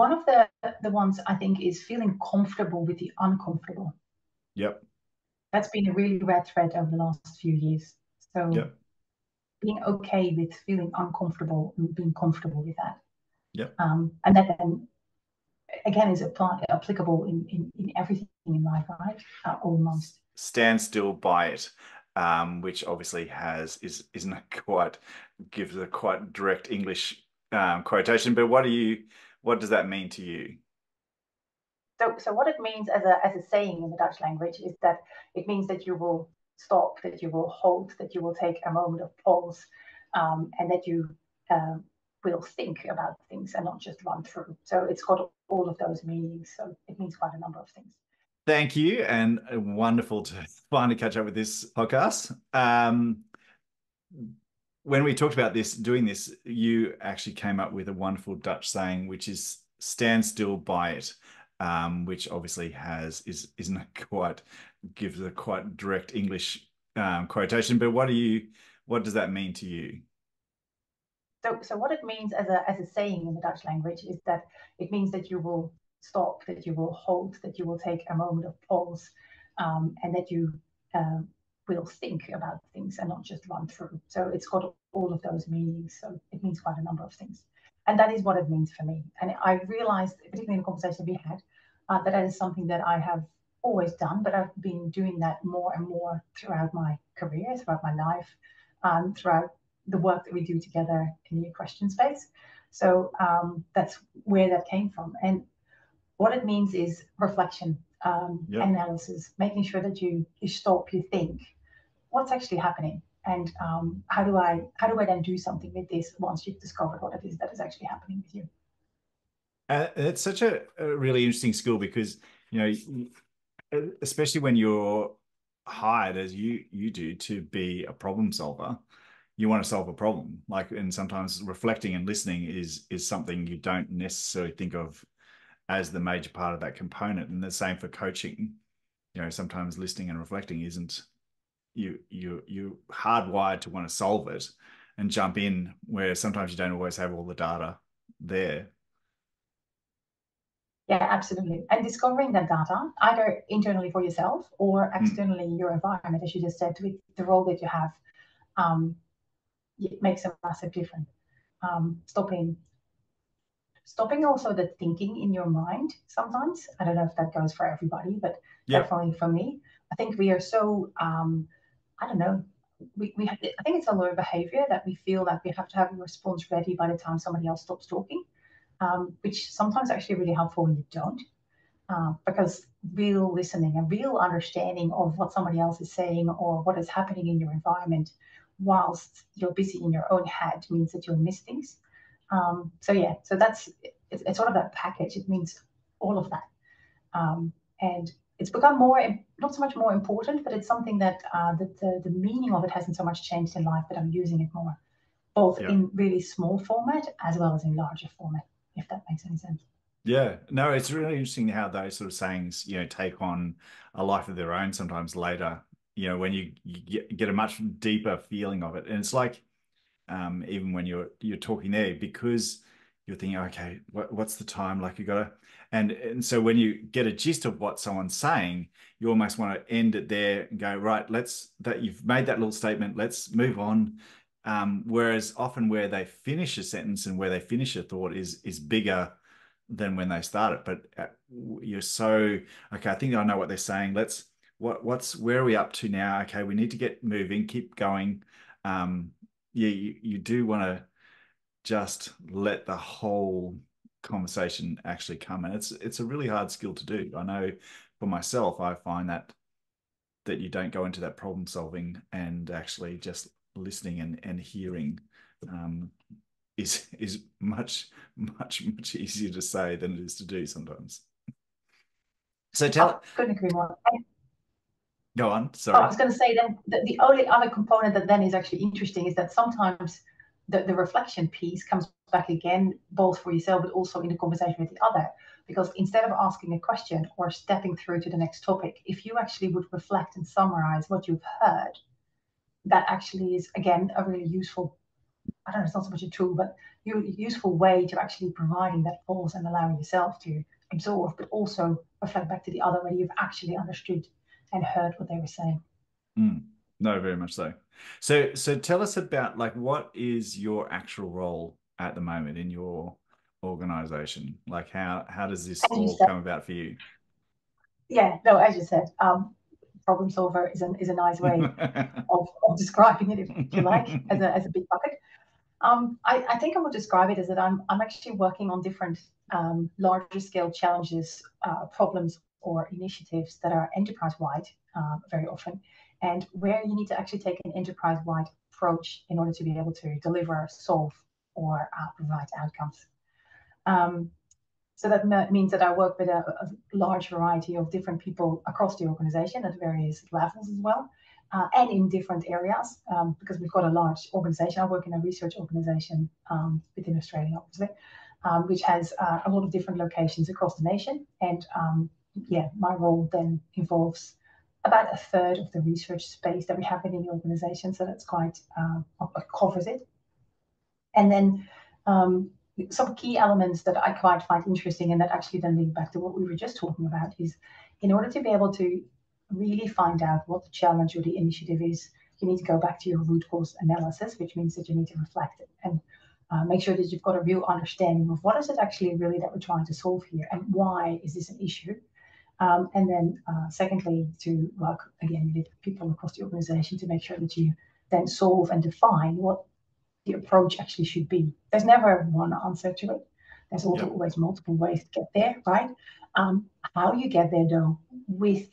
one of the the ones I think is feeling comfortable with the uncomfortable. Yep. That's been a really red thread over the last few years. So Yep. being okay with feeling uncomfortable and being comfortable with that. Yep. Um, and that then again is apply, applicable in, in, in everything in life, right? Uh, almost. Stand still by it. Um, which obviously has is isn't quite gives a quite direct English um, quotation, but what do you what does that mean to you? So, so what it means as a as a saying in the Dutch language is that it means that you will stop, that you will hold, that you will take a moment of pause, um, and that you uh, will think about things and not just run through. So it's got all of those meanings. So it means quite a number of things. Thank you, and wonderful to finally catch up with this podcast. Um, when we talked about this, doing this, you actually came up with a wonderful Dutch saying, which is "stand still by it," um, which obviously has is isn't quite gives a quite direct English um, quotation. But what do you what does that mean to you? So, so what it means as a as a saying in the Dutch language is that it means that you will stop, that you will hold, that you will take a moment of pause, um, and that you uh, will think about things and not just run through. So it's got all of those meanings. So it means quite a number of things. And that is what it means for me. And I realized, particularly in the conversation we had, uh, that that is something that I have always done, but I've been doing that more and more throughout my career, throughout my life, um, throughout the work that we do together in the equestrian space. So um, that's where that came from. And what it means is reflection, um, yep. analysis, making sure that you you stop, you think, what's actually happening, and um, how do I how do I then do something with this once you've discovered what it is that is actually happening with you. Uh, it's such a, a, really interesting skill because you know, especially when you're hired as you you do to be a problem solver, you want to solve a problem. Like, and sometimes reflecting and listening is is something you don't necessarily think of as the major part of that component. And the same for coaching. You know, sometimes listening and reflecting isn't you you you hardwired to want to solve it and jump in where sometimes you don't always have all the data there. Yeah, absolutely. And discovering that data, either internally for yourself or hmm. externally in your environment, as you just said, with the role that you have, um, it makes a massive difference. Um, stopping stopping also the thinking in your mind sometimes. I don't know if that goes for everybody, but yep. definitely for me. I think we are so, um, I don't know, we, we have, I think it's a low behavior that we feel that we have to have a response ready by the time somebody else stops talking, um, which sometimes actually really helpful when you don't. Uh, because real listening and real understanding of what somebody else is saying or what is happening in your environment whilst you're busy in your own head means that you'll miss things. Um, so yeah, so that's it's, it's, sort of that package. It means all of that, um, and it's become more not so much more important, but it's something that uh, that the, the meaning of it hasn't so much changed in life, but I'm using it more, both yeah. in really small format as well as in larger format, if that makes any sense. Yeah, no, it's really interesting how those sort of sayings, you know, take on a life of their own sometimes later. You know, when you, you get a much deeper feeling of it, and it's like um, even when you're you're talking there because you're thinking, okay, what, what's the time? Like you gotta, and and so when you get a gist of what someone's saying, you almost want to end it there and go right. Let's that you've made that little statement. Let's move on. Um, whereas often where they finish a sentence and where they finish a thought is is bigger than when they start it. But uh, you're so okay. I think I know what they're saying. Let's what what's where are we up to now? Okay, we need to get moving. Keep going. Um, yeah, you, you do want to just let the whole conversation actually come and it's it's a really hard skill to do. I know for myself i find that that you don't go into that problem solving and actually just listening and, and hearing um, is is much much much easier to say than it is to do sometimes. So tell I couldn't agree more Go on. Sorry. Oh, I was going to say then the, the only other component that then is actually interesting is that sometimes the, the reflection piece comes back again, both for yourself but also in the conversation with the other. Because instead of asking a question or stepping through to the next topic, if you actually would reflect and summarize what you've heard, that actually is again a really useful I don't know, it's not so much a tool, but useful way to actually providing that pause and allowing yourself to absorb, but also reflect back to the other whether you've actually understood and heard what they were saying. Mm. No, very much so. So, so tell us about like what is your actual role at the moment in your organization? Like, how how does this all said, come about for you? Yeah, no, as you said, um, problem solver is an is a nice way of, of describing it, if, if you like, as a as a big bucket. Um, I, I, think I would describe it as that I'm I'm actually working on different um, larger scale challenges, uh, problems, or initiatives that are enterprise wide uh, very often and where you need to actually take an enterprise-wide approach in order to be able to deliver, solve, or uh, provide outcomes. Um, so that means that I work with a, a, large variety of different people across the organization at various levels as well, uh, and in different areas, um, because we've got a large organization. I work in a research organization um, within Australia, obviously, um, which has uh, a lot of different locations across the nation. And um, yeah, my role then involves about a third of the research space that we have in the organization. So that's quite, um, covers it. And then um, some key elements that I quite find interesting and that actually then link back to what we were just talking about is in order to be able to really find out what the challenge or the initiative is, you need to go back to your root cause analysis, which means that you need to reflect it and uh, make sure that you've got a real understanding of what is it actually really that we're trying to solve here and why is this an issue um, and then, uh, secondly, to work again with people across the organization to make sure that you then solve and define what the approach actually should be. There's never one answer to it. There's also yep. always multiple ways to get there, right? Um, how you get there, though, with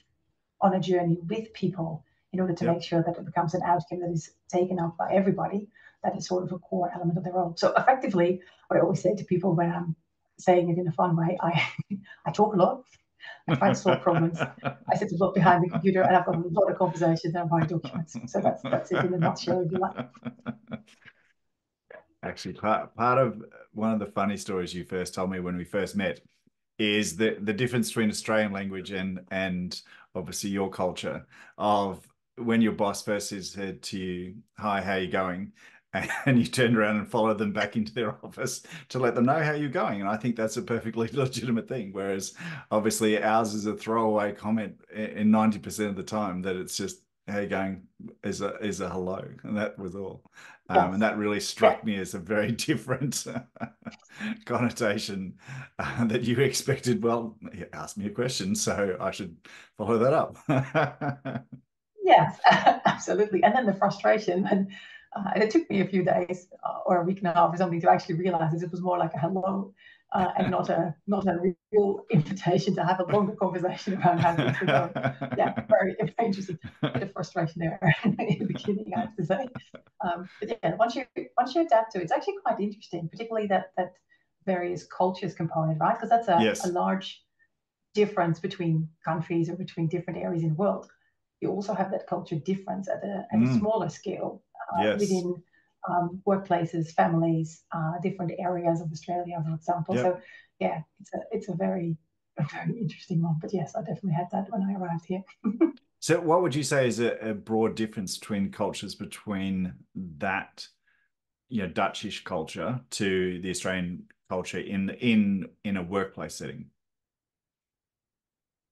on a journey with people in order to yep. make sure that it becomes an outcome that is taken up by everybody, that is sort of a core element of their role. So effectively, what I always say to people when I'm saying it in a fun way, I I talk a lot I find solve problems. I sit a lot behind the computer and I've got a lot of conversations and write documents. So that's that's it in a nutshell, if you like. Actually, part part of one of the funny stories you first told me when we first met is the the difference between Australian language and and obviously your culture of when your boss first said to you, "Hi, how you going?" and you turned around and followed them back into their office to let them know how you're going. And I think that's a perfectly legitimate thing. Whereas obviously ours is a throwaway comment in 90% of the time that it's just, how you going is a, is a hello. And that was all. Yes. Um, and that really struck me as a very different connotation uh, that you expected. Well, ask me a question, so I should follow that up. yes, absolutely. And then the frustration and uh, and it took me a few days uh, or a week and a half or something to actually realize that it was more like a hello uh, and not a not a real invitation to have a longer conversation around how things are going. Yeah, very, very interesting. A bit of frustration there in the beginning, I have to say. Um, but yeah, once you once you adapt to it, it's actually quite interesting, particularly that that various cultures component, right? Because that's a, yes. a large difference between countries or between different areas in the world. You also have that culture difference at a, at mm. a smaller scale yes. within um, workplaces, families, uh, different areas of Australia, for example. Yep. So yeah, it's a it's a very a very interesting one. But yes, I definitely had that when I arrived here. so what would you say is a, a, broad difference between cultures between that you know Dutchish culture to the Australian culture in in in a workplace setting?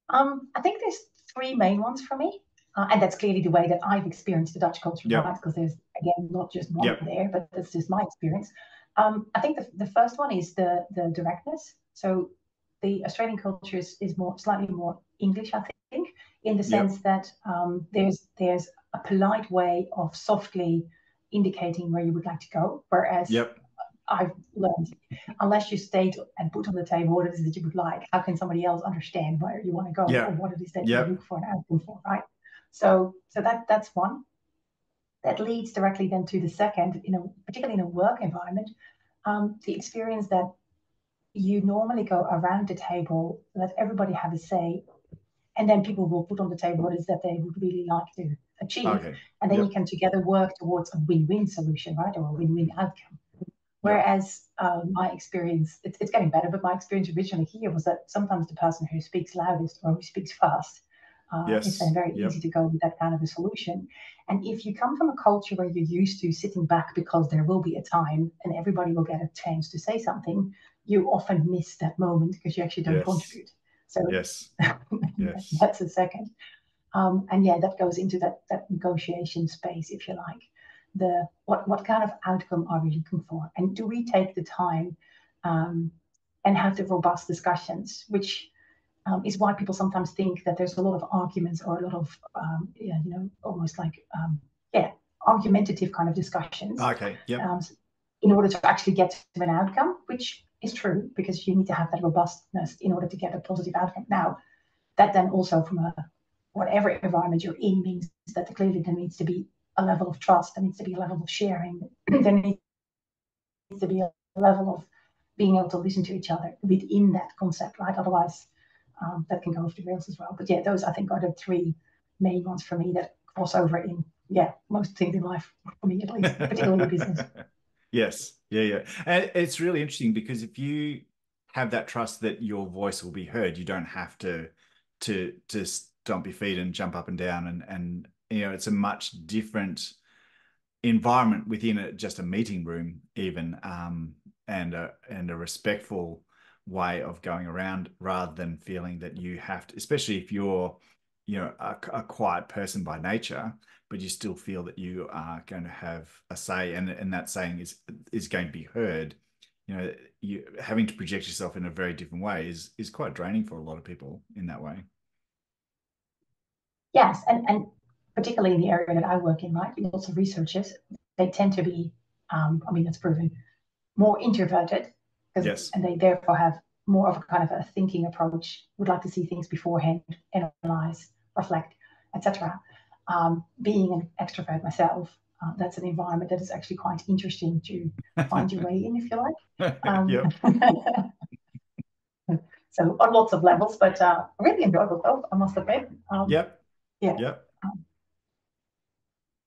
Um, I think there's three main ones for me. Uh, and that's clearly the way that I've experienced the Dutch culture, yep. because there's again not just one yep. there, but that's just my experience. Um, I think the, the first one is the the directness. So the Australian culture is, is more slightly more English, I think, in the sense yep. that um, there's there's a polite way of softly indicating where you would like to go, whereas yep. I've learned unless you state and put on the table what it is that you would like, how can somebody else understand where you want to go yep. or what it is that yep. you look for an outcome for, right? So, so that that's one. That leads directly then to the second, you know, particularly in a work environment, um, the experience that you normally go around the table, let everybody have a say, and then people will put on the table what is that they would really like to achieve, okay. and then yep. you can together work towards a win-win solution, right, or a win-win outcome. Whereas um, my experience, it's, it's getting better, but my experience originally here was that sometimes the person who speaks loudest or who speaks fast Uh, yes. It's very yep. easy to go with that kind of a solution. And if you come from a culture where you're used to sitting back because there will be a time and everybody will get a chance to say something, you often miss that moment because you actually don't yes. contribute. So yes, yes, that's a second. Um, and yeah, that goes into that that negotiation space, if you like. The what what kind of outcome are we looking for, and do we take the time um, and have the robust discussions, which um, is why people sometimes think that there's a lot of arguments or a lot of um, yeah, you know almost like um, yeah argumentative kind of discussions. Okay. Yeah. Um, in order to actually get to an outcome, which is true because you need to have that robustness in order to get a positive outcome. Now, that then also from a whatever environment you're in means that clearly there needs to be a level of trust, there needs to be a level of sharing, there needs to be a level of being able to listen to each other within that concept, right? Otherwise, um, that can go off the rails as well. But yeah, those I think are the three main ones for me that cross over in yeah most things in life for me at least, particularly business. Yes, yeah, yeah, and it's really interesting because if you have that trust that your voice will be heard, you don't have to to to stomp your feet and jump up and down and and you know it's a much different environment within a, just a meeting room even um, and a and a respectful way of going around rather than feeling that you have to especially if you're you know a, a quiet person by nature but you still feel that you are going to have a say and and that saying is is going to be heard you know you having to project yourself in a very different way is is quite draining for a lot of people in that way. Yes and and particularly in the area that i work in right lots of researchers they tend to be um, i mean that's proven more introverted yes and they therefore have more of a kind of a thinking approach would like to see things beforehand analyze reflect etc um, being an extrovert myself uh, that's an environment that is actually quite interesting to find your way in, if you like. Um, so on lots of levels, but uh, really enjoyable though, I must admit. Um, yep. Yeah. Yep. Um,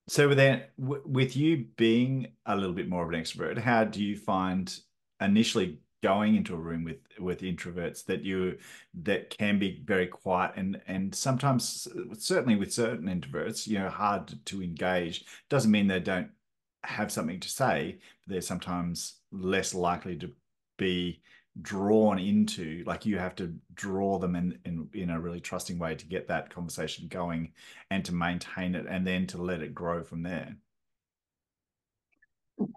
so then, with you being a little bit more of an extrovert, how do you find initially going into a room with with introverts that you that can be very quiet and and sometimes certainly with certain introverts you know hard to engage. Doesn't mean they don't have something to say they're sometimes less likely to be drawn into like you have to draw them in, in in a really trusting way to get that conversation going and to maintain it and then to let it grow from there.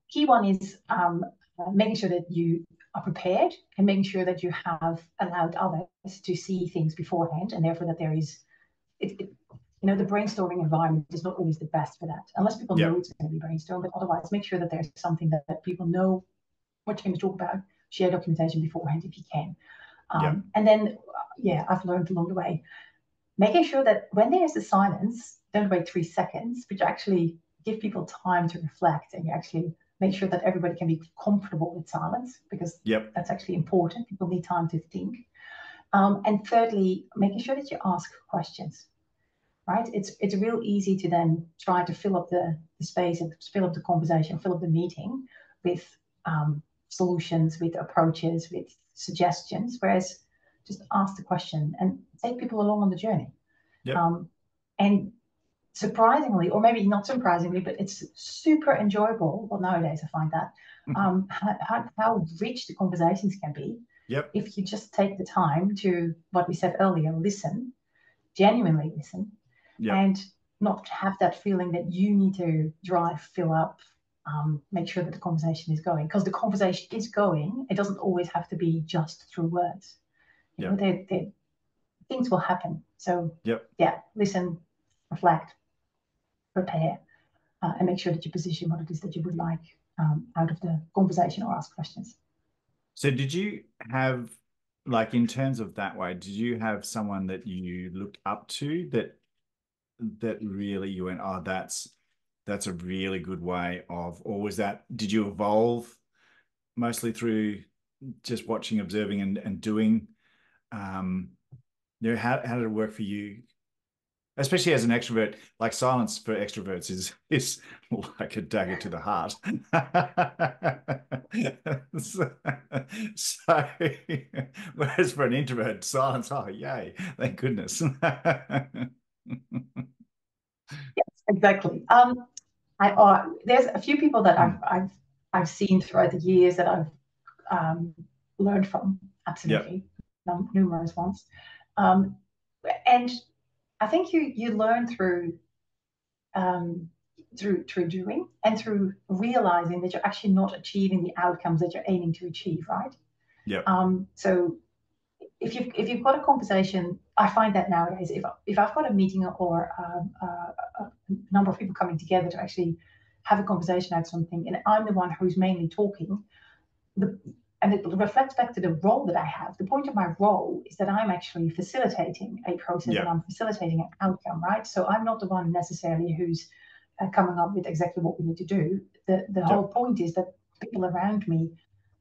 Key one is um, making sure that you are prepared and making sure that you have allowed others to see things beforehand and therefore that there is it, it, you know the brainstorming environment is not always the best for that. Unless people know it's going to be brainstorm but otherwise make sure that there's something that, that people know what you're going to talk about share documentation beforehand if you can. Um, and then yeah i've learned along the way making sure that when there's a silence don't wait three seconds but you actually give people time to reflect and you actually make sure that everybody can be comfortable with silence because yep. that's actually important. People need time to think. Um, and thirdly, making sure that you ask questions. Right? It's it's real easy to then try to fill up the, the space and fill up the conversation, fill up the meeting with um, solutions, with approaches, with suggestions. Whereas just ask the question and take people along on the journey. Yep. Um, and surprisingly, or maybe not surprisingly, but it's super enjoyable. Well, nowadays I find that mm-hmm. um, how, how rich the conversations can be. Yep. If you just take the time to what we said earlier, listen, genuinely listen, yep. and not have that feeling that you need to drive, fill up, um, make sure that the conversation is going. Because the conversation is going. It doesn't always have to be just through words. You yep. know, they, they, things will happen. So yep. yeah, listen, reflect, prepare uh, and make sure that you position what it is that you would like um, out of the conversation or ask questions. So, did you have, like, in terms of that way, did you have someone that you looked up to that that really you went, oh, that's that's a really good way of, or was that did you evolve mostly through just watching, observing, and and doing? Um, you know, how how did it work for you especially as an extrovert like silence for extroverts is is like a dagger to the heart so, so, whereas for an introvert silence oh yay thank goodness yes exactly um i uh, there's a few people that i've hmm. i've i've seen throughout the years that i've um, learned from absolutely yep. numerous ones um, and I think you you learn through um, through through doing and through realizing that you're actually not achieving the outcomes that you're aiming to achieve, right? Yeah. Um, so if you've if you've got a conversation, I find that nowadays, if if I've got a meeting or um, uh, a number of people coming together to actually have a conversation about something, and I'm the one who's mainly talking, the and it reflects back to the role that I have. The point of my role is that I'm actually facilitating a process yeah. and I'm facilitating an outcome, right? So I'm not the one necessarily who's uh, coming up with exactly what we need to do. The the yeah. whole point is that people around me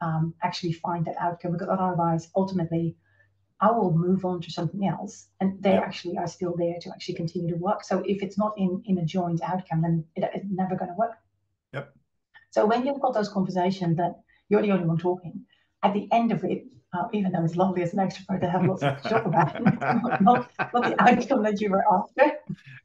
um, actually find that outcome because otherwise, ultimately, I will move on to something else, and they yeah. actually are still there to actually continue to work. So if it's not in in a joint outcome, then it, it's never going to work. Yep. So when you've got those conversations that you're the only one talking, at the end of it, uh, even though it's lovely as an extrovert to have lots to talk about, not, not, the outcome that you were after.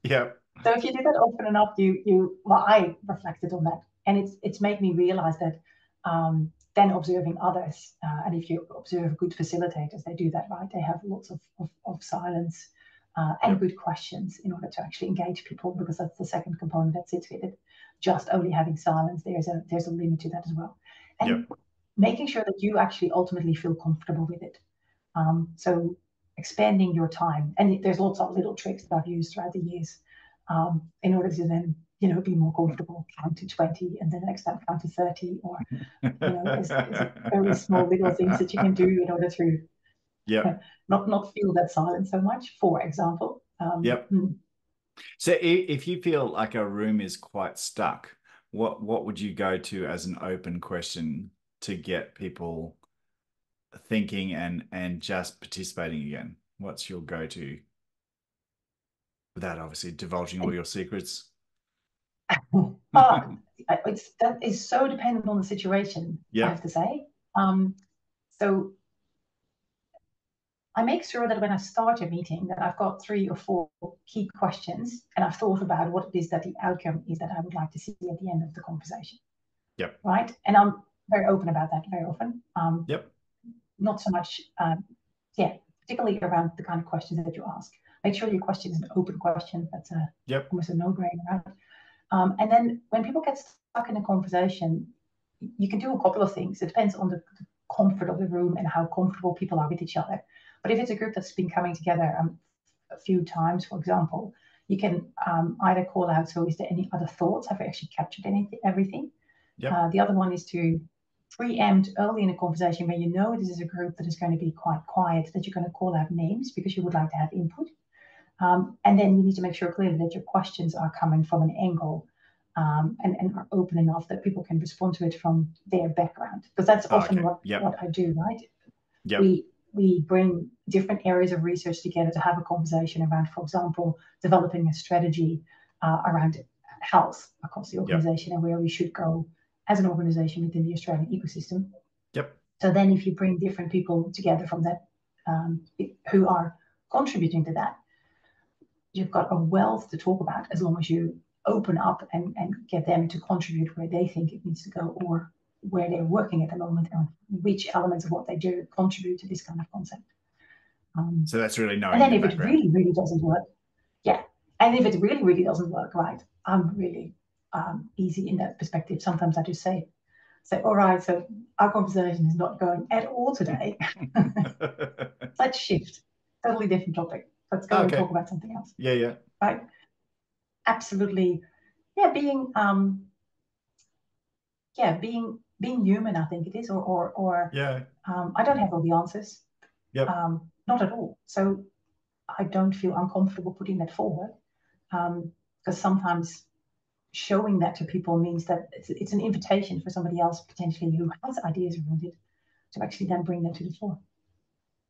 Yeah. So if you do that often enough, you you well, I reflected on that, and it's it's made me realize that um, then observing others, uh, and if you observe good facilitators, they do that right. They have lots of of, of silence uh, and yep. good questions in order to actually engage people, because that's the second component that sits with it. Just only having silence, there's a there's a limit to that as well. And yep making sure that you actually ultimately feel comfortable with it. Um, so expanding your time, and there's lots of little tricks that I've used throughout the years um, in order to then you know be more comfortable. Count to twenty, and then the next time count to thirty, or you know, there's, there's very small little things that you can do in order to yeah uh, not not feel that silence so much. For example. Um, yep. Hmm. So if you feel like a room is quite stuck, what what would you go to as an open question to get people thinking and and just participating again? What's your go-to? Without obviously divulging all your secrets. uh, it's that is so dependent on the situation. Yeah. I have to say. Um, so I make sure that when I start a meeting that I've got three or four key questions and I've thought about what it is that the outcome is that I would like to see at the end of the conversation. Yep. Right. And I'm very open about that very often. Um, yep. Not so much, um, yeah, particularly around the kind of questions that you ask. Make sure your question is an open question. That's a yep. almost a no-brainer, right? Um, and then when people get stuck in a conversation, you can do a couple of things. It depends on the, the, comfort of the room and how comfortable people are with each other. But if it's a group that's been coming together um, a few times, for example, you can um, either call out, so is there any other thoughts? Have we actually captured anything, everything? Yep. Uh, the other one is to preempt early in a conversation where you know this is a group that is going to be quite quiet, that you're going to call out names because you would like to have input. Um, and then you need to make sure clearly that your questions are coming from an angle um, and, and are open enough that people can respond to it from their background. Because that's oh, often okay. what, yep. what I do, right? Yep. We we bring different areas of research together to have a conversation around, for example, developing a strategy uh, around health across the organization yep. and where we should go as an organization within the Australian ecosystem. Yep. So then, if you bring different people together from that um, who are contributing to that, you've got a wealth to talk about as long as you open up and, and get them to contribute where they think it needs to go or where they're working at the moment and which elements of what they do contribute to this kind of concept. Um, so that's really knowing. And then if background. it really, really doesn't work, yeah. And if it really, really doesn't work, right, I'm really um, easy in that perspective. Sometimes I just say, say, all right, so our conversation is not going at all today. Let's shift. Totally different topic. Let's go okay. and talk about something else. Yeah, yeah. Right. Absolutely. Yeah, being um yeah, being being human, I think it is, or or or yeah. Um, I don't have all the answers. Yeah. Um, not at all. So I don't feel uncomfortable putting that forward. Um, because sometimes showing that to people means that it's, it's an invitation for somebody else potentially who has ideas around it to actually then bring them to the fore.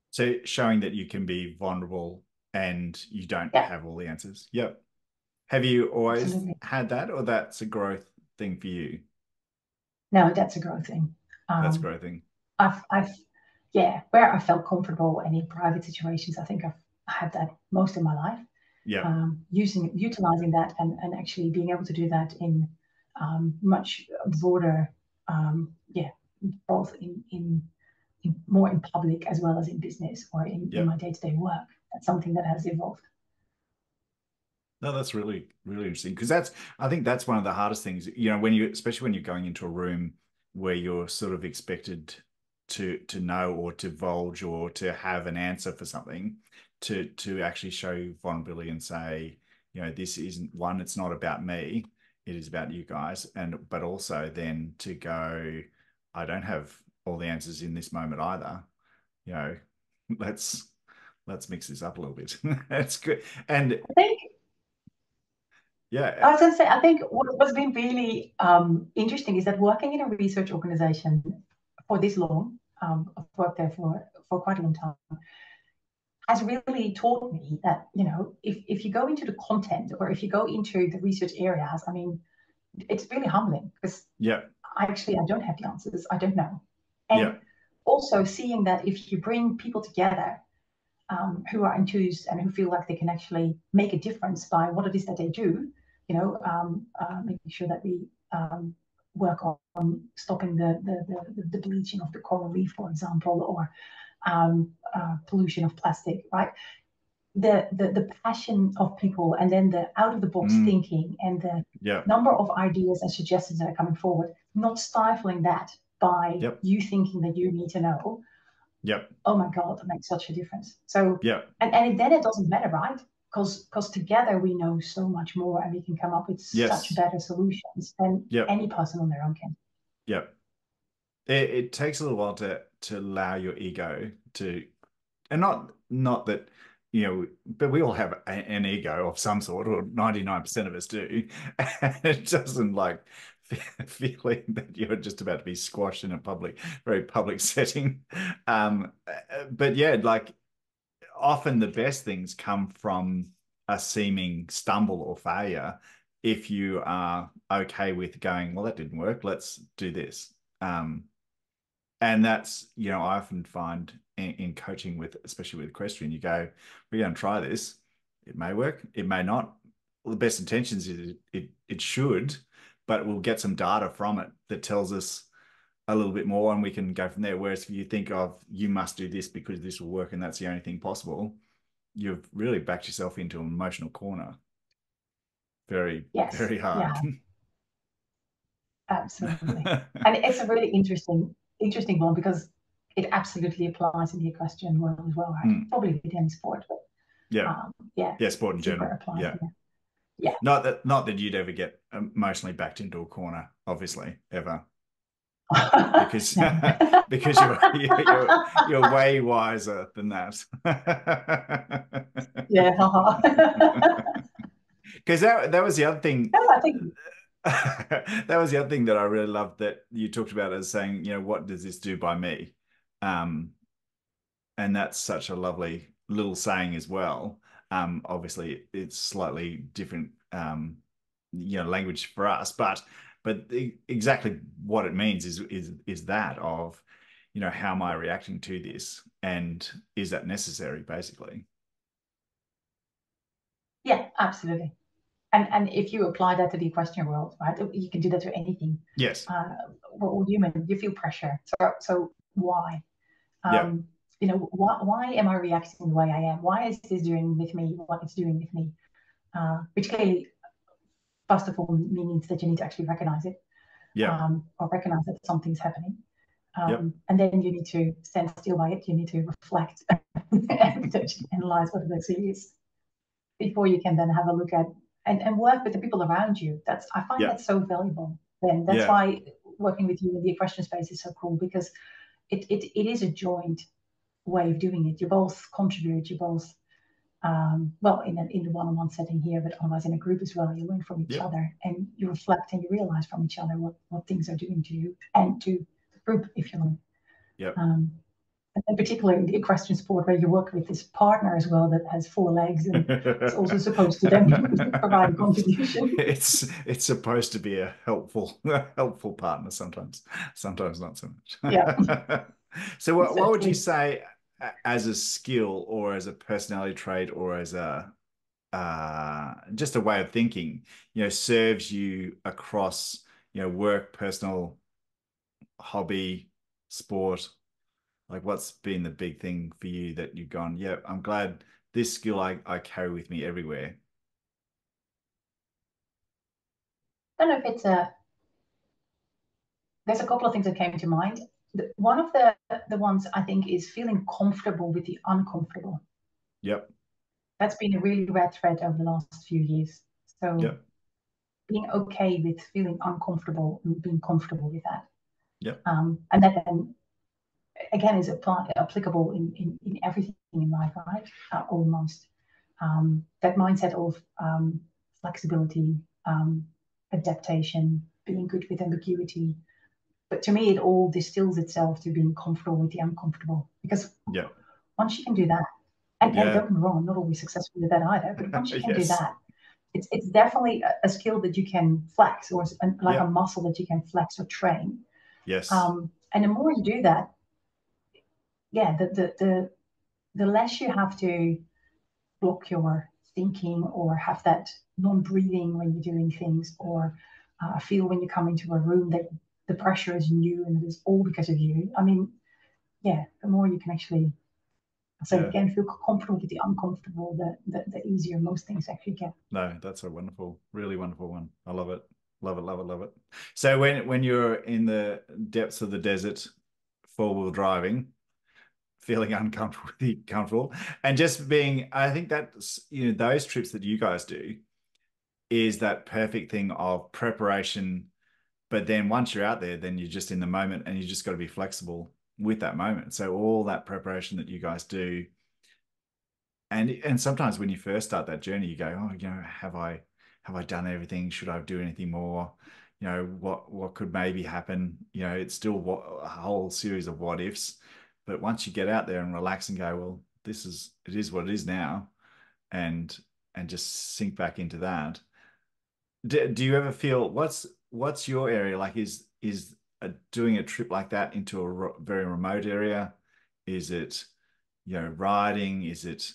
So showing that you can be vulnerable and you don't Yeah. have all the answers. Yep. Have you always Absolutely. had that, or that's a growth thing for you? No, that's a growth thing. That's a Um, growth thing. I've, I've, yeah, where I felt comfortable and in private situations, I think I've had that most of my life. Yeah. Um, using, utilizing that, and and actually being able to do that in um, much broader, um, yeah, both in in in more in public as well as in business or in, Yeah. in my day to day work. That's something that has evolved. No, that's really, really interesting because that's, I think that's one of the hardest things, you know, when you, especially when you're going into a room where you're sort of expected to to know or to divulge or to have an answer for something, to to actually show vulnerability and say, you know, this isn't one, it's not about me, it is about you guys, and but also then to go, I don't have all the answers in this moment either, you know, let's let's mix this up a little bit. That's good, and I think yeah. I was going to say, I think what, what's been really um, interesting is that working in a research organization for this long, um, I've worked there for, for quite a long time, has really taught me that, you know, if, if you go into the content or if you go into the research areas, I mean, it's really humbling because Yeah. I actually, I don't have the answers. I don't know. And Yeah. also seeing that if you bring people together um, who are enthused and who feel like they can actually make a difference by what it is that they do, you know, um, uh, making sure that we um, work on, on stopping the, the, the, the bleaching of the coral reef, for example, or um, uh, pollution of plastic, right? The, the the passion of people and then the out of the box Mm. thinking and the Yeah. number of ideas and suggestions that are coming forward, not stifling that by Yep. you thinking that you need to know. Yep. Oh my God, that makes such a difference. So yeah, and, and then it doesn't matter, right? Because because together we know so much more and we can come up with Yes. such better solutions than Yep. any person on their own can. Yep. It, it takes a little while to to allow your ego to, and not not that you know, but we all have a, an ego of some sort, or ninety nine percent of us do, and it doesn't like feeling that you're just about to be squashed in a public, very public setting. Um, but yeah, like often the best things come from a seeming stumble or failure if you are okay with going, well, that didn't work, let's do this. Um, and that's, you know, I often find in, in coaching with, especially with equestrian, you go, we're going to try this. It may work, it may not. Well, the best intentions is it, it, it should, but we'll get some data from it that tells us a little bit more and we can go from there. Whereas if you think of you must do this because this will work and that's the only thing possible, you've really backed yourself into an emotional corner. Very, Yes, very hard. Absolutely. and it's a really interesting interesting one because it absolutely applies in the equestrian world as well, right? Mm. Probably with any sport, but yeah. um, yeah, Yeah, sport in general. applies Yeah. here. Not that not that you'd ever get emotionally backed into a corner, obviously, ever. Because because you're, you're you're way wiser than that. yeah. Because that that was the other thing no, I think that was the other thing that I really loved that you talked about as saying, you know, what does this do by me? Um, and that's such a lovely little saying as well. Um, obviously, it's slightly different, um, you know, language for us, but but exactly what it means is is is that of, you know, how am I reacting to this, and is that necessary, basically? yeah, absolutely. And and if you apply that to the equestrian world, right, you can do that to anything. Yes. Uh, we're all human. You feel pressure. So so why? Um, Yeah. You know, why why am I reacting the way I am? Why is this doing with me what it's doing with me? Uh, which clearly, first of all, means that you need to actually recognize it. Yeah. um, or recognize that something's happening. Um, Yep. And then you need to stand still by it. You need to reflect and analyze what it actually is before you can then have a look at and, and work with the people around you. That's I find Yeah. that so valuable. Then that's Yeah. why working with you in the equestrian space is so cool because it, it it is a joint way of doing it. You both contribute. You both um, well in a, in the one-on-one setting here, but otherwise in a group as well. You learn from each Yeah. other and you reflect and you realize from each other what what things are doing to you and to the group if you like. Yeah. Um, and particularly in the equestrian sport where you work with this partner as well that has four legs and it's also supposed to then provide a contribution. It's it's supposed to be a helpful helpful partner sometimes, sometimes not so much. Yeah. so what, exactly. what would you say as a skill or as a personality trait or as a uh, just a way of thinking, you know, serves you across, you know, work, personal, hobby, sport, like what's been the big thing for you that you've gone, yeah, I'm glad this skill I, I carry with me everywhere? I don't know if it's a, there's a couple of things that came to mind. One of the, the ones I think is feeling comfortable with the uncomfortable. Yep. That's been a really red thread over the last few years. So yep. being okay with feeling uncomfortable and being comfortable with that. Yep. Um, and that then again is applicable in, in, in everything in life, right? Uh, almost. Um, that mindset of um, flexibility, um, adaptation, being good with ambiguity. But to me, it all distills itself to being comfortable with the uncomfortable. Because yeah. once you can do that, and, yeah. and don't get me wrong, I'm not always successful with that either, but once you can yes. do that, it's, it's definitely a, a, skill that you can flex or like yeah. a muscle that you can flex or train. Yes. Um, and the more you do that, yeah, the, the, the, the less you have to block your thinking or have that non-breathing when you're doing things or uh, feel when you come into a room that the pressure is new and it's all because of you. I mean, yeah, the more you can actually so yeah. again feel comfortable with the uncomfortable, the, the the easier most things actually get. No, that's a wonderful, really wonderful one. I love it. Love it, love it, love it. So when when you're in the depths of the desert, four wheel driving, feeling uncomfortable, comfortable, and just being. I think that's you know those trips that you guys do is that perfect thing of preparation, but then once you're out there, then you're just in the moment, and you just got to be flexible with that moment. So all that preparation that you guys do, and and sometimes when you first start that journey, you go, oh, you know, have I have I done everything? Should I do anything more? You know, what what could maybe happen? You know, it's still what a whole series of what ifs. But once you get out there and relax and go, well, this is it is what it is now, and and just sink back into that. Do, do you ever feel what's what's your area like? Is is a, doing a trip like that into a very remote area? Is it you know riding? Is it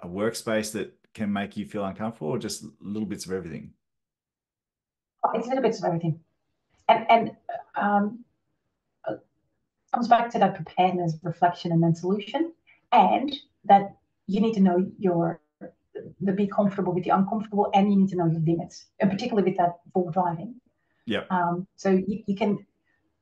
a workspace that can make you feel uncomfortable, or just little bits of everything? It's little bits of everything, and and um, comes back to that preparedness, reflection, and then solution, and that you need to know your the be comfortable with the uncomfortable, and you need to know your limits, and particularly with that full driving. Yeah. Um, so you, you can.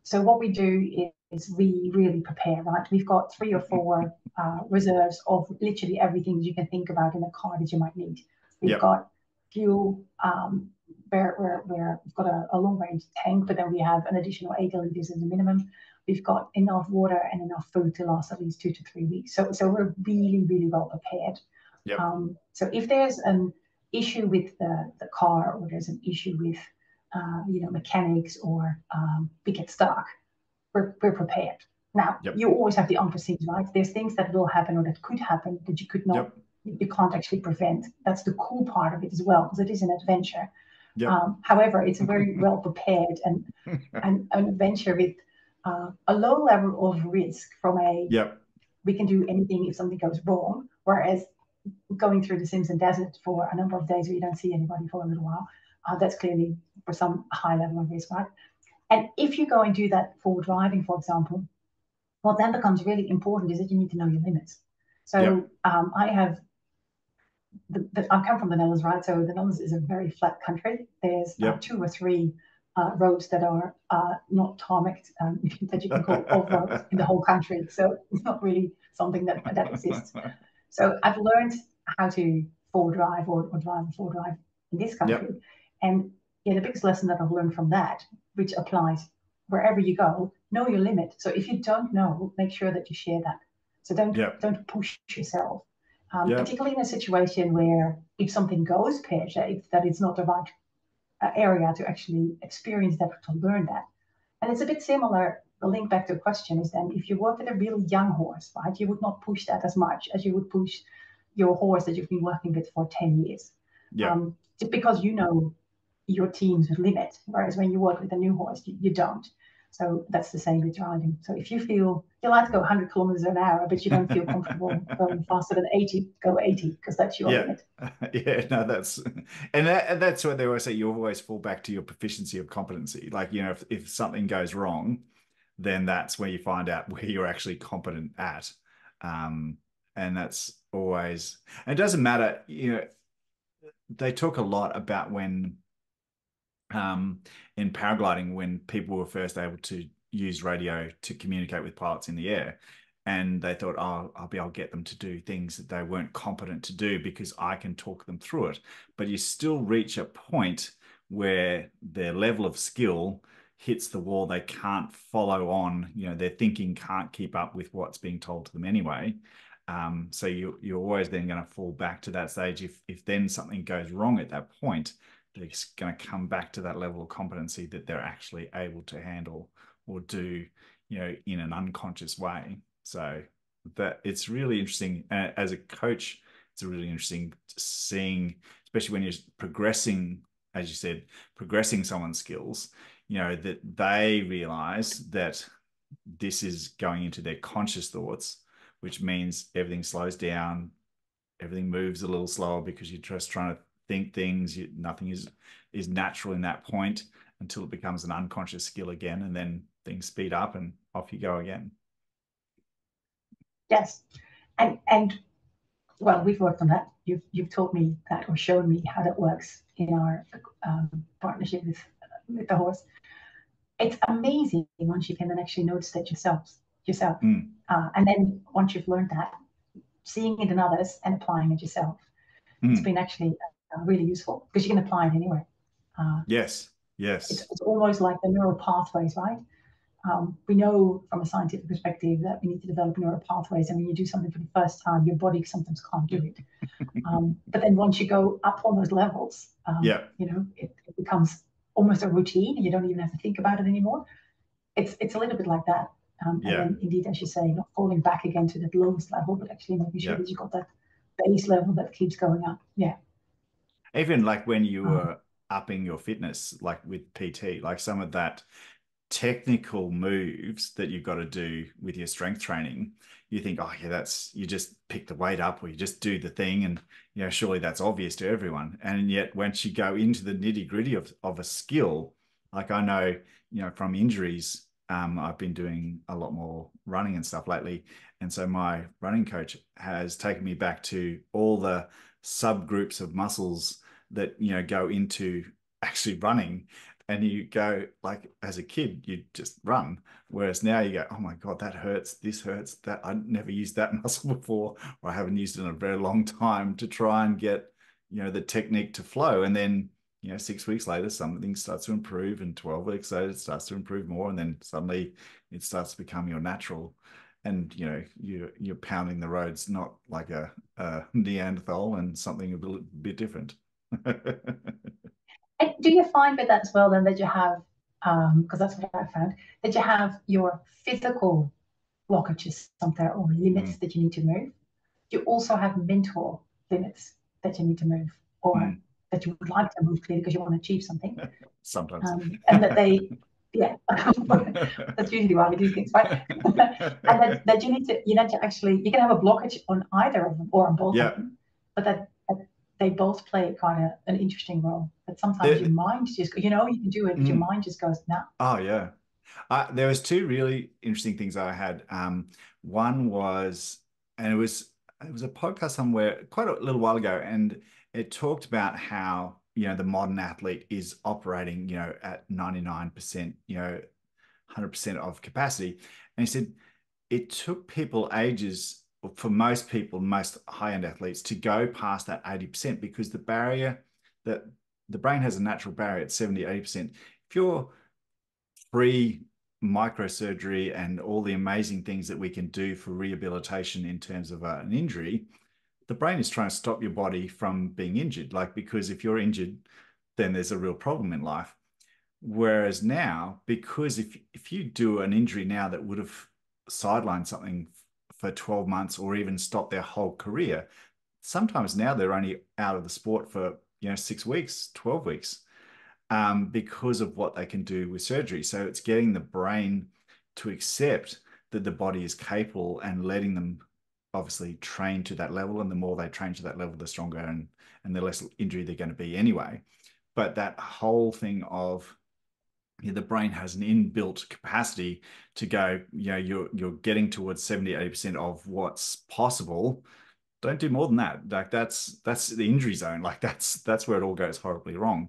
So what we do is, is we really prepare, right? We've got three or four uh, reserves of literally everything you can think about in a car that you might need. We've yep. got fuel, um, where, where, where we've got a, a long range tank, but then we have an additional eight liters as a minimum we've got enough water and enough food to last at least two to three weeks. So, so we're really, really well prepared. Yep. Um, so if there's an issue with the, the car or there's an issue with, uh, you know, mechanics or um, we get stuck, we're, we're prepared. Now, yep. you always have the unforeseen, right? There's things that will happen or that could happen that you could not, yep. you can't actually prevent. That's the cool part of it as well, because it is an adventure. Yep. Um, however, it's a very well prepared and, and an adventure with uh, a low level of risk from a yep. we can do anything if something goes wrong. Whereas going through the Simpson Desert for a number of days where you don't see anybody for a little while, uh, that's clearly for some high level of risk, right? And if you go and do that four driving, for example, what then becomes really important is that you need to know your limits. So yep. um, I have, the, the, I come from the Netherlands, right? So the Netherlands is a very flat country. There's uh, yep. uh, two or three uh, roads that are uh, not tarmacked um, that you can call off roads in the whole country. So it's not really something that that exists. So I've learned how to four drive or, or drive four drive in this country, yep. and yeah, the biggest lesson that I've learned from that, which applies wherever you go, know your limit. So if you don't know, make sure that you share that. So don't yep. don't push yourself. Um, yep. Particularly in a situation where if something goes pear shaped, that it's not the right uh, area to actually experience that, to learn that. And it's a bit similar the link back to the question is then if you work with a really young horse, right, you would not push that as much as you would push your horse that you've been working with for 10 years. Yeah. Um, just because you know your team's limit, whereas when you work with a new horse, you, you don't. So that's the same with riding. So if you feel you like to go 100 kilometers an hour, but you don't feel comfortable going faster than 80, go 80 because that's your yeah. limit. Yeah, no, that's and, that, that's what they always say. You always fall back to your proficiency of competency. Like you know, if if something goes wrong, then that's where you find out where you're actually competent at. Um, and that's always. And it doesn't matter. You know, they talk a lot about when um, in paragliding when people were first able to use radio to communicate with pilots in the air. And they thought, oh, I'll be able to get them to do things that they weren't competent to do because I can talk them through it. But you still reach a point where their level of skill hits the wall. They can't follow on. You know, their thinking can't keep up with what's being told to them anyway. Um, so you, you're always then going to fall back to that stage. If, if then something goes wrong at that point, they're going to come back to that level of competency that they're actually able to handle or do, you know, in an unconscious way. So that it's really interesting uh, as a coach. It's really interesting seeing, especially when you're progressing, as you said, progressing someone's skills. You know that they realize that this is going into their conscious thoughts, which means everything slows down, everything moves a little slower because you're just trying to think things. You, nothing is is natural in that point until it becomes an unconscious skill again, and then things speed up and off you go again. Yes, and and well, we've worked on that. You've you've taught me that or shown me how that works in our um, partnership with with the horse. It's amazing once you can then actually notice that yourself yourself, mm. uh, and then once you've learned that, seeing it in others and applying it yourself. Mm. It's been actually really useful because you can apply it anywhere. Uh, yes, yes. It's, it's, almost like the neural pathways, right? Um, we know from a scientific perspective that we need to develop neural pathways, and when you do something for the first time, your body sometimes can't do it. um, but then once you go up on those levels, um, yeah, you know, it, it, becomes almost a routine. You don't even have to think about it anymore. It's it's a little bit like that. Um, and yeah. then indeed, as you say, not falling back again to that lowest level, but actually making sure yeah. that you've got that base level that keeps going up. Yeah even like when you hmm. were upping your fitness, like with PT, like some of that technical moves that you've got to do with your strength training, you think, oh yeah, that's you just pick the weight up or you just do the thing, and you know, surely that's obvious to everyone. And yet, once you go into the nitty gritty of of a skill, like I know, you know, from injuries, um, I've been doing a lot more running and stuff lately, and so my running coach has taken me back to all the subgroups of muscles that you know go into actually running and you go like as a kid you just run. Whereas now you go oh my god that hurts this hurts that i never used that muscle before or i haven't used it in a very long time to try and get you know the technique to flow. And then you know six weeks later something starts to improve and 12 weeks later it starts to improve more and then suddenly it starts to become your natural. And you know you you're pounding the roads not like a, a Neanderthal and something a bit, bit different. do you find with that as well then that you have because um, that's what I found that you have your physical blockages somewhere or limits mm. that you need to move. You also have mental limits that you need to move or mm. that you would like to move clearly because you want to achieve something. Sometimes. Um, and that they yeah, that's usually why we do things, right? and that, that you need to you need to actually you can have a blockage on either of them or on both yeah. of them, but that, that they both play quite a, an interesting role. But sometimes your mind just you know you can do it, but mm. your mind just goes no. Nah. Oh yeah, uh, there was two really interesting things I had. Um, one was, and it was it was a podcast somewhere quite a little while ago, and it talked about how you know the modern athlete is operating you know at 99% you know 100% of capacity and he said it took people ages for most people most high-end athletes to go past that 80% because the barrier that the brain has a natural barrier at 70 80% if you're free microsurgery and all the amazing things that we can do for rehabilitation in terms of uh, an injury the brain is trying to stop your body from being injured. Like, because if you're injured, then there's a real problem in life. Whereas now, because if if you do an injury now that would have sidelined something for 12 months or even stop their whole career, sometimes now they're only out of the sport for you know six weeks, 12 weeks, um, because of what they can do with surgery. So it's getting the brain to accept that the body is capable and letting them obviously train to that level. And the more they train to that level, the stronger and and the less injury they're going to be anyway. But that whole thing of the brain has an inbuilt capacity to go, you know, you're you're getting towards 70, 80% of what's possible. Don't do more than that. Like that's that's the injury zone. Like that's that's where it all goes horribly wrong.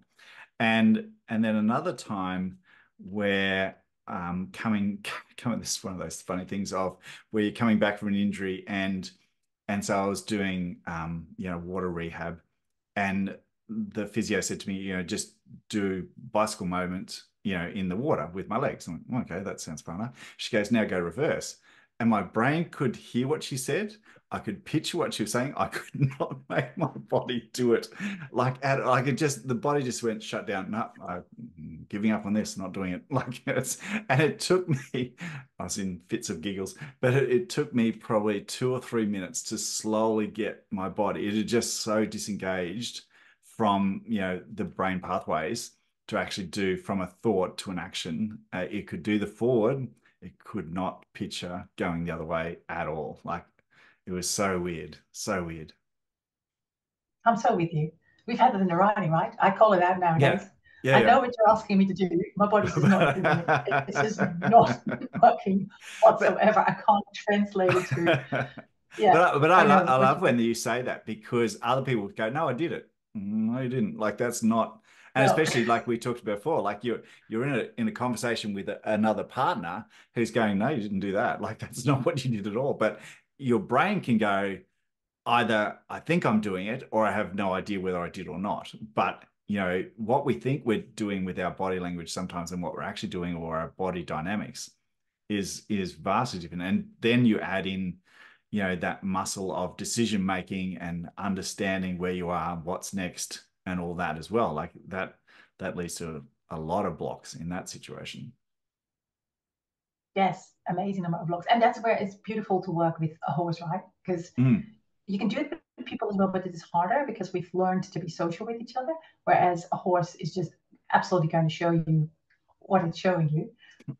And and then another time where um, coming coming this is one of those funny things of where you're coming back from an injury and and so I was doing um, you know water rehab and the physio said to me you know just do bicycle movements you know in the water with my legs. I'm like, okay, that sounds fun. She goes now go reverse and my brain could hear what she said. I could picture what she was saying. I could not make my body do it. Like at like it just the body just went shut down. No, I'm mm, giving up on this, not doing it. Like it's and it took me, I was in fits of giggles, but it, it took me probably two or three minutes to slowly get my body. It had just so disengaged from you know the brain pathways to actually do from a thought to an action. Uh, it could do the forward it could not picture going the other way at all. Like it was so weird, so weird. I'm so with you. We've had it in the writing, right? I call it out nowadays. Yeah. Yeah, I know what you're asking me to do. My body's just not doing it. This is not working whatsoever. I can't translate it to. Yeah, but, but I, I, lo- I love when you say that because other people go, "No, I did it." No, you didn't. Like that's not and especially like we talked about before like you're you're in a in a conversation with a, another partner who's going no you didn't do that. Like that's not what you did at all. But your brain can go either i think i'm doing it or i have no idea whether i did or not. But you know what we think we're doing with our body language sometimes and what we're actually doing or our body dynamics is is vastly different. And then you add in you know that muscle of decision making and understanding where you are what's next and all that as well. Like that that leads to a, lot of blocks in that situation. Yes, amazing amount of blocks, and that's where it's beautiful to work with a horse, right? Because mm. you can do it with people as well, but it is harder because we've learned to be social with each other, whereas a horse is just absolutely going to show you what it's showing you.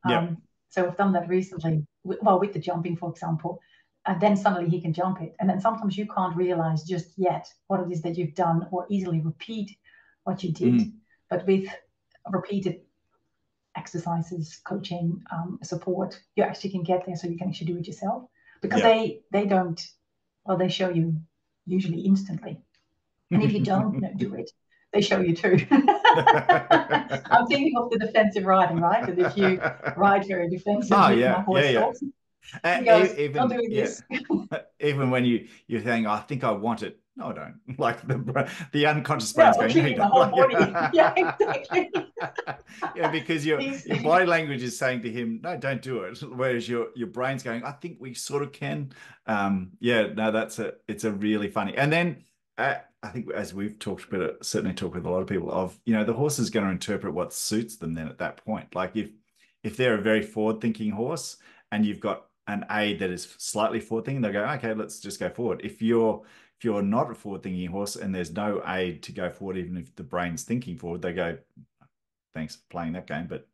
Yeah. Um, so we've done that recently. Well, with the jumping, for example, and then suddenly he can jump it. And then sometimes you can't realize just yet what it is that you've done or easily repeat what you did. Mm. But with repeated exercises, coaching, um, support, you actually can get there so you can actually do it yourself because yeah. they they don't well they show you usually instantly and if you don't do it they show you too i'm thinking of the defensive riding right that if you ride very defensively oh, yeah. yeah, yeah. Uh, goes, even, yeah, even when you you're saying, I think I want it. No, I don't. Like the the unconscious brain's no, going, no, Like, yeah, exactly. yeah, because your your body language is saying to him, no, don't do it. Whereas your your brain's going, I think we sort of can. Um, yeah, no, that's a it's a really funny. And then uh, I think as we've talked about, it, certainly talked with a lot of people of, you know, the horse is going to interpret what suits them then at that point. Like if if they're a very forward thinking horse and you've got an aid that is slightly forward thinking, they'll go, okay, let's just go forward. If you're if you're not a forward thinking horse and there's no aid to go forward, even if the brain's thinking forward, they go, thanks for playing that game, but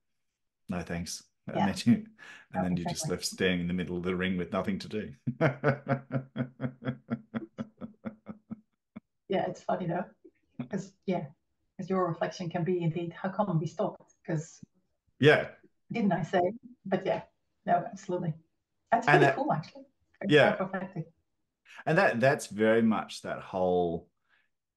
no thanks. And then you and oh, then you're just left standing in the middle of the ring with nothing to do. yeah, it's funny though. Because yeah, because your reflection can be indeed, how come we stopped? Because yeah. Didn't I say? But yeah, no, absolutely. That's pretty that, cool, actually. yeah. And that that's very much that whole,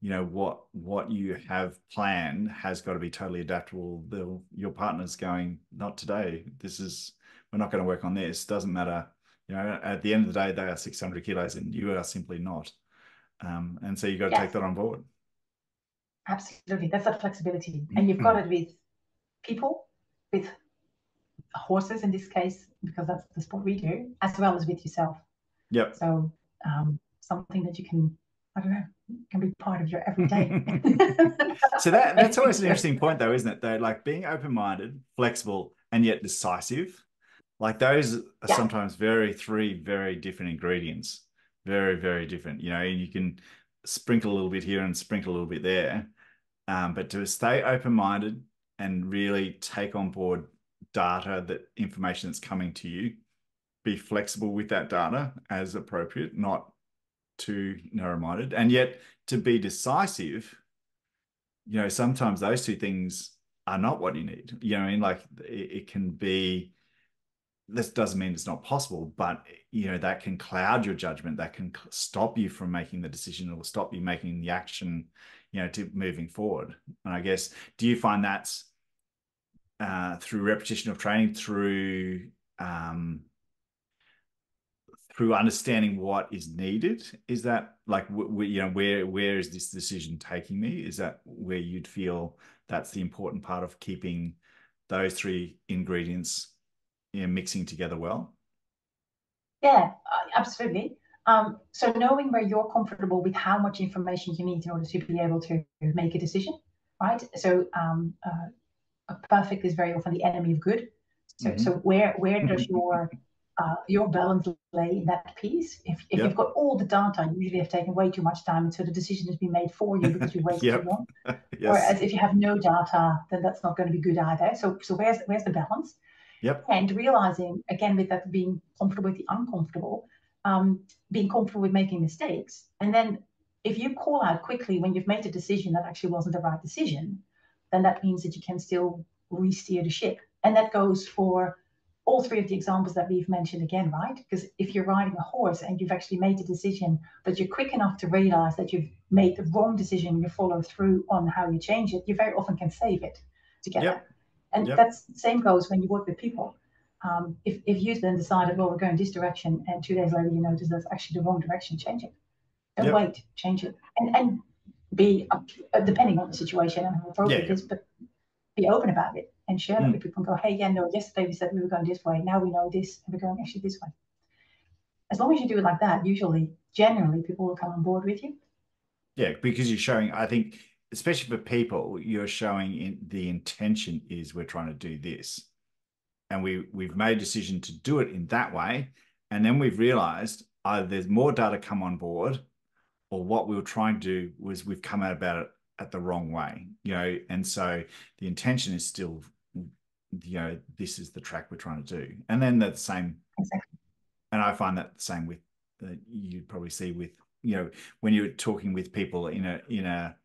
you know, what what you have planned has got to be totally adaptable. The, your partner's going, not today. This is we're not going to work on this. Doesn't matter. You know, at the end of the day, they are 600 kilos and you are simply not. Um, and so you've got to yes. take that on board. Absolutely. That's that flexibility. And you've got mm-hmm. it with people, with horses in this case, because that's the sport we do, as well as with yourself. Yeah. So um, something that you can, I don't know, can be part of your everyday. so that that's always an interesting point, though, isn't it? Though, like being open-minded, flexible, and yet decisive, like those are yeah. sometimes very three very different ingredients, very very different. You know, and you can sprinkle a little bit here and sprinkle a little bit there, um, but to stay open-minded and really take on board data, that information that's coming to you, be flexible with that data as appropriate, not too narrow-minded. And yet to be decisive you know sometimes those two things are not what you need. You know i mean? Like it, it can be this doesn't mean it's not possible but you know that can cloud your judgment that can stop you from making the decision or stop you making the action you know to moving forward. And i guess do you find that's uh, through repetition of training through um, through understanding what is needed. Is that like you know where where is this decision taking me? Is that where you'd feel that's the important part of keeping those three ingredients you know, mixing together well? Yeah absolutely. Um, so knowing where you're comfortable with how much information you need in order to be able to make a decision right? So um, uh, perfect is very often the enemy of good so, mm-hmm. so where where does your uh, your balance lay in that piece. If, if yep. you've got all the data, you usually have taken way too much time, and so the decision has been made for you because you waited yep. too long. yes. Whereas if you have no data, then that's not going to be good either. So, so where's where's the balance? Yep. And realizing again with that being comfortable with the uncomfortable, um, being comfortable with making mistakes, and then if you call out quickly when you've made a decision that actually wasn't the right decision, then that means that you can still re-steer the ship, and that goes for all three of the examples that we've mentioned again, right? Because if you're riding a horse and you've actually made a decision, but you're quick enough to realize that you've made the wrong decision, you follow through on how you change it, you very often can save it together. Yep. And yep. that's same goes when you work with people. Um, if, if you then decided, well, we're going this direction, and two days later you notice that's actually the wrong direction, change it. Don't yep. wait, change it. And and be, uh, depending on the situation and how appropriate yeah, it is, but be open about it and share mm. with people and go, hey, yeah, no, yesterday we said we were going this way. Now we know this and we're going actually this way. As long as you do it like that, usually, generally, people will come on board with you. Yeah, because you're showing, I think, especially for people, you're showing in, the intention is we're trying to do this. And we, we've made a decision to do it in that way. And then we've realized either there's more data come on board or what we were trying to do was we've come out about it at the wrong way, you know, and so the intention is still you know this is the track we're trying to do. And then the same exactly. and i find that the same with uh, you'd probably see with you know when you're talking with people in a in a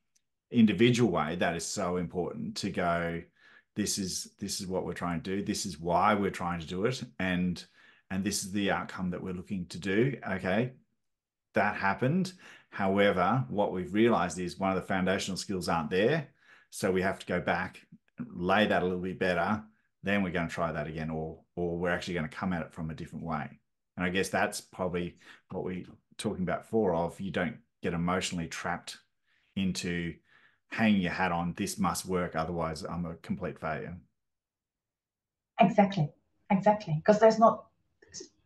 individual way that is so important to go this is this is what we're trying to do. This is why we're trying to do it. And and this is the outcome that we're looking to do. Okay? That happened however what we've realized is one of the foundational skills aren't there so we have to go back lay that a little bit better then we're going to try that again, or or we're actually going to come at it from a different way. And I guess that's probably what we're talking about for of you don't get emotionally trapped into hanging your hat on this must work, otherwise I'm a complete failure. Exactly. Exactly. Because there's not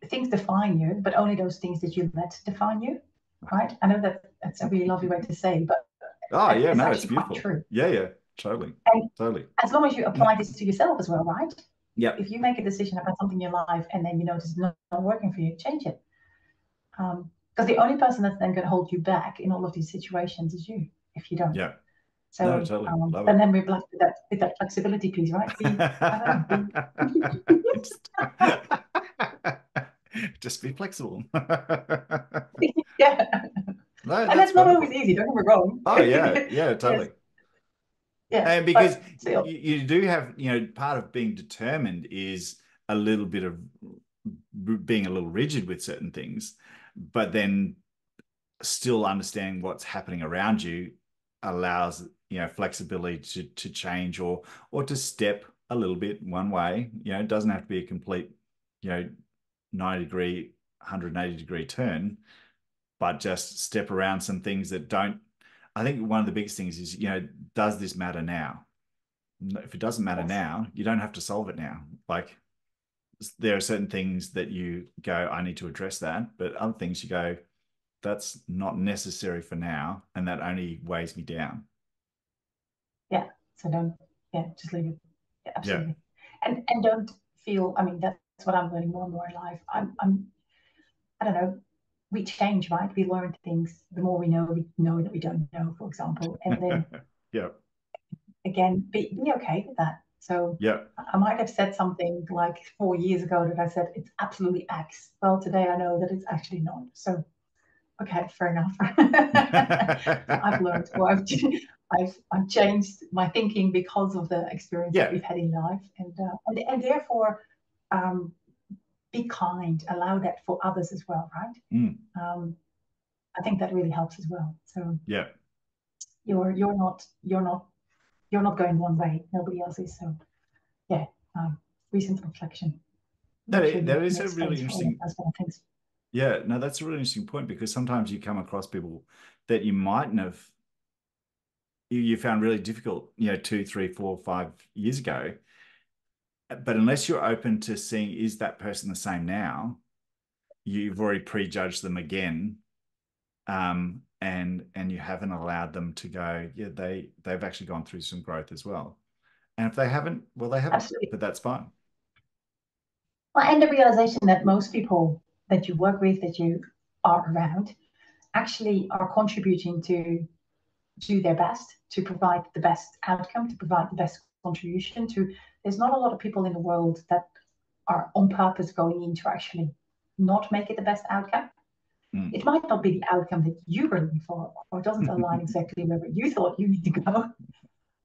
things define you, but only those things that you let define you. Right. I know that that's a really lovely way to say, but oh yeah, no, it's beautiful. True. Yeah, yeah. Totally. And totally. As long as you apply this to yourself as well, right? Yeah. If you make a decision about something in your life and then you notice it's not, not working for you, change it. Because um, the only person that's then going to hold you back in all of these situations is you if you don't. Yeah. So, no, totally. um, and then we're with that with that flexibility piece, right? Just be flexible. yeah. No, and that's, not always easy. Don't get me wrong. Oh yeah, yeah, totally. Yeah, and because you, you do have, you know, part of being determined is a little bit of being a little rigid with certain things, but then still understanding what's happening around you allows you know flexibility to to change or or to step a little bit one way. You know, it doesn't have to be a complete, you know, 90 degree, 180 degree turn, but just step around some things that don't I think one of the biggest things is, you know, does this matter now? If it doesn't matter yes. now, you don't have to solve it now. Like there are certain things that you go, I need to address that, but other things you go, that's not necessary for now, and that only weighs me down. Yeah. So don't, yeah, just leave it. Yeah, absolutely. Yeah. And and don't feel. I mean, that's what I'm learning more and more in life. I'm, I'm, I don't know. We change, right? We learn things. The more we know, we know that we don't know, for example. And then, yeah. Again, be be okay with that. So yeah, I might have said something like four years ago that I said it's absolutely X. Well, today I know that it's actually not. So okay, fair enough. I've learned, well, I've, I've, I've changed my thinking because of the experience yeah. that we've had in life, and uh, and, and therefore, um, be kind, allow that for others as well, right? Mm. Um, I think that really helps as well. So yeah, you're you're not you're not you're not going one way, nobody else is. So yeah, um, recent reflection. That is, that is a really interesting. Yeah, no, that's a really interesting point because sometimes you come across people that you mightn't have you, you found really difficult, you know, two, three, four, five years ago. But unless you're open to seeing is that person the same now, you've already prejudged them again. Um, and and you haven't allowed them to go, yeah, they they've actually gone through some growth as well. And if they haven't, well, they haven't, Absolutely. but that's fine. Well, and the realization that most people that you work with, that you are around, actually are contributing to do their best to provide the best outcome, to provide the best contribution. To there's not a lot of people in the world that are on purpose going in to actually not make it the best outcome. Mm. It might not be the outcome that you were looking for, or doesn't align exactly where you thought you need to go.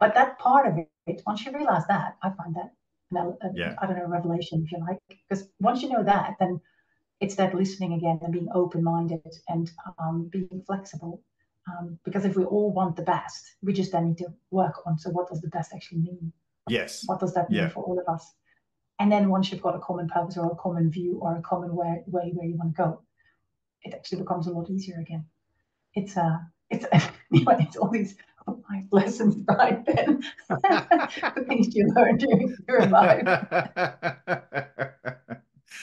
But that part of it, once you realize that, I find that, yeah. I don't know, revelation, if you like. Because once you know that, then it's that listening again and being open minded and um, being flexible. Um, because if we all want the best, we just then need to work on so what does the best actually mean? Yes. What does that mean yeah. for all of us? And then once you've got a common purpose or a common view or a common way, way where you want to go, it actually becomes a lot easier again. It's uh it's anyway, it's all these life lessons right then. the things you learn during your life.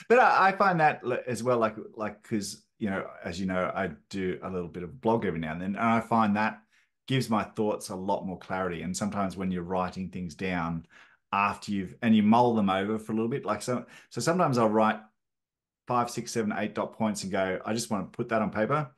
but I, I, find that as well, like like because you know, as you know, I do a little bit of blog every now and then, and I find that gives my thoughts a lot more clarity. And sometimes when you're writing things down after you've and you mull them over for a little bit, like so, so sometimes I'll write five, six, seven, eight dot points and go, I just want to put that on paper,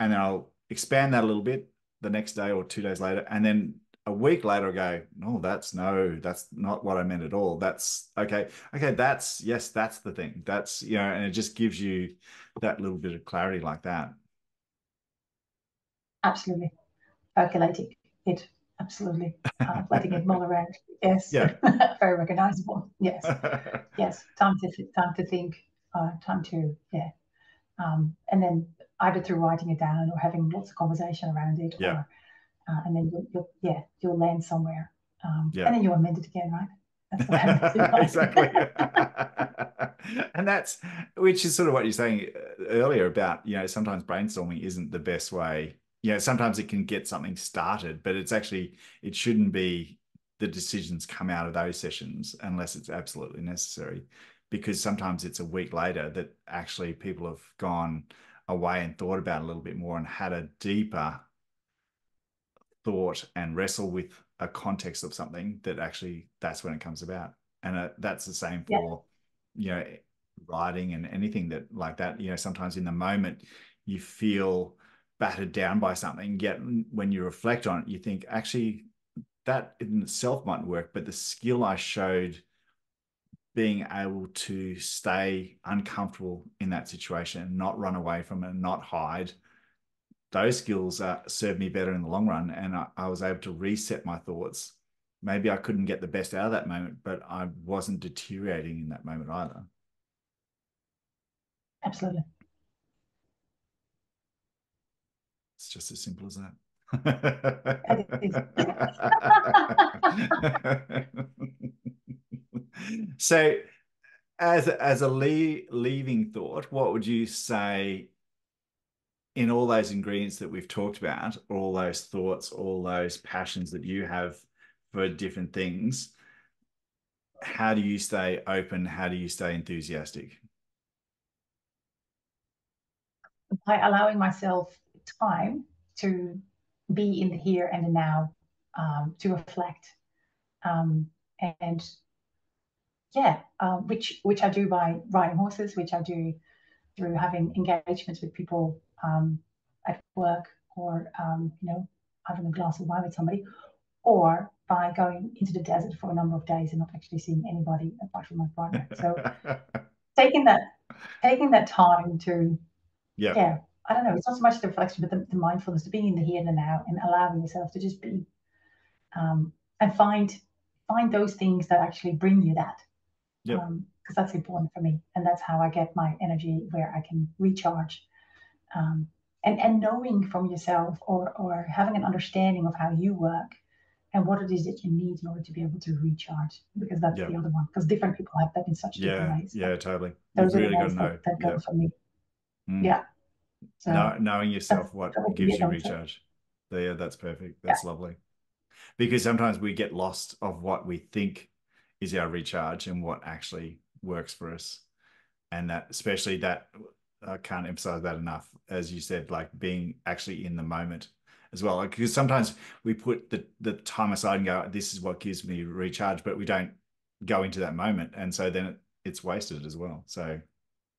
and then I'll expand that a little bit the next day or two days later, and then a week later I go, no, that's no, that's not what I meant at all. That's okay. Okay. That's yes, that's the thing. That's, you know, and it just gives you that little bit of clarity like that. Absolutely. Percolating it. Absolutely. Uh, letting it mull around. Yes. Yeah. Very recognizable. Yes. yes. Time to, time to think, uh, time to, yeah. Um, and then either through writing it down or having lots of conversation around it yeah. or uh, and then you'll, you'll, yeah you'll land somewhere um, yeah. and then you amend it again right exactly and that's which is sort of what you're saying uh, earlier about you know sometimes brainstorming isn't the best way you know sometimes it can get something started but it's actually it shouldn't be the decisions come out of those sessions unless it's absolutely necessary because sometimes it's a week later that actually people have gone away and thought about a little bit more and had a deeper thought and wrestle with a context of something that actually that's when it comes about and uh, that's the same for yeah. you know writing and anything that like that you know sometimes in the moment you feel battered down by something yet when you reflect on it you think actually that in itself might work but the skill i showed being able to stay uncomfortable in that situation not run away from it not hide those skills uh, served me better in the long run. And I, I, was able to reset my thoughts. Maybe I couldn't get the best out of that moment, but I wasn't deteriorating in that moment either. Absolutely. It's just as simple as that. so as as a le- leaving thought what would you say in all those ingredients that we've talked about, all those thoughts, all those passions that you have for different things, how do you stay open? How do you stay enthusiastic? by allowing myself time to be in the here and the now, um, to reflect, um, and yeah, um, which which I do by riding horses, which I do through having engagements with people um, at work, or um, you know, having a glass of wine with somebody, or by going into the desert for a number of days and not actually seeing anybody apart from my partner. So taking that taking that time to yeah yeah I don't know it's not so much the reflection but the, the mindfulness to being in the here and the now and allowing yourself to just be um, and find find those things that actually bring you that. Yep. um because that's important for me and that's how I get my energy where I can recharge. Um, and and knowing from yourself or or having an understanding of how you work and what it is that you need in order to be able to recharge because that's Yeah. the other one because different people have that in such different yeah ways. yeah totally. Those you've are really the ones that, that go yeah for me. Mm. yeah so Know- knowing yourself what that would be gives you recharge. Yeah that's perfect. That's lovely. Because sometimes we get lost of what we think is our recharge and what actually works for us. And that especially that i can't emphasize that enough as you said like being actually in the moment as well. Because sometimes we put the, the time aside and go this is what gives me recharge but we don't go into that moment. And so then it, it's wasted as well. So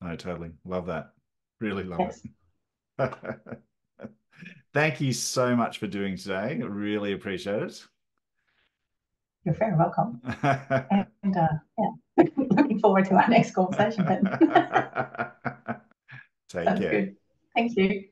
i totally. Love that. Really love yes it Thank you so much for doing today. I really appreciate it. you're very welcome and uh, yeah looking forward to our next conversation then Take sounds care. good thank you